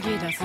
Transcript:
ぎ出す